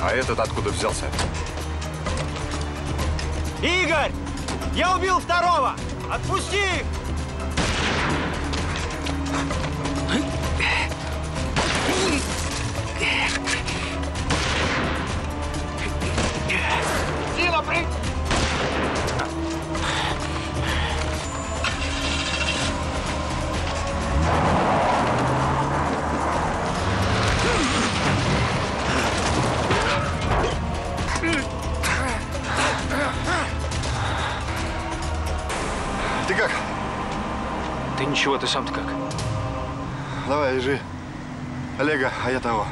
А этот откуда взялся? Игорь! Я убил второго! Отпусти их! Ты как? Ты ничего, ты сам-то как? Давай, лежи. Олега, а я того.